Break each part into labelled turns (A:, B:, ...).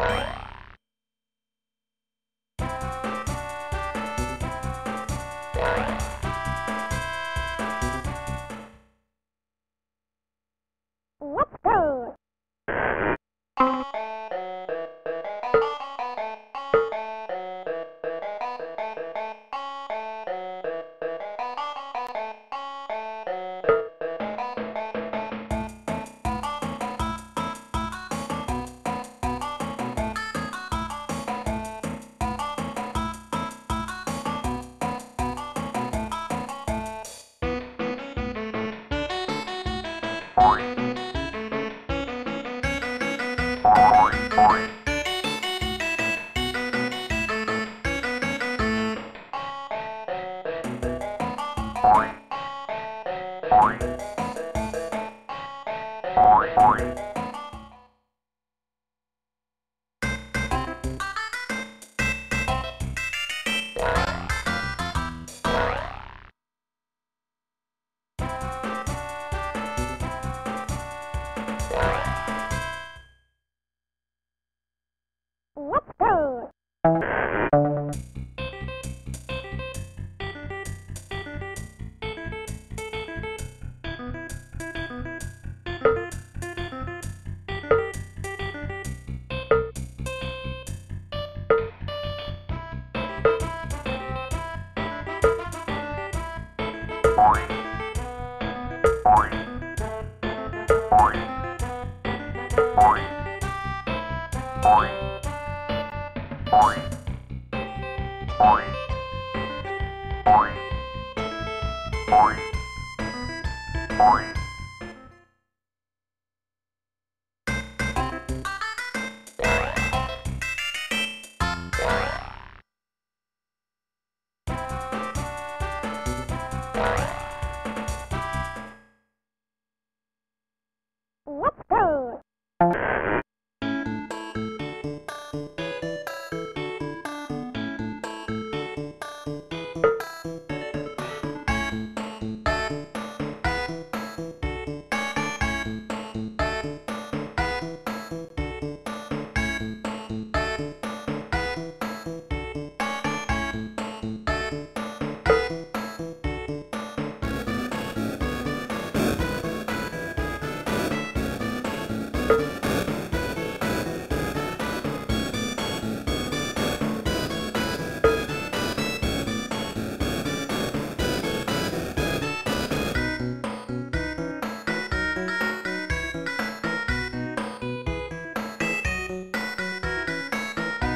A: Bye.
B: Bye. Boing. Bye.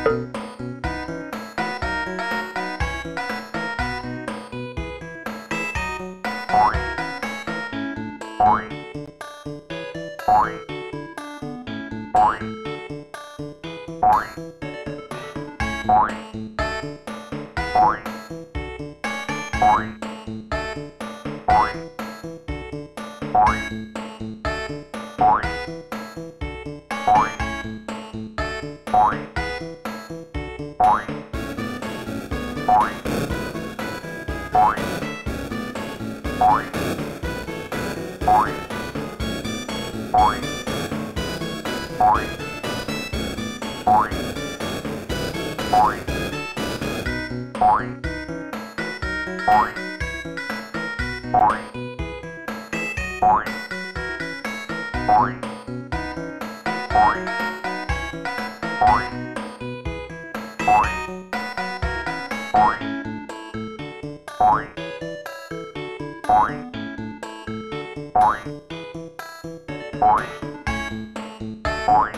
B: Bye. Boing. Boing.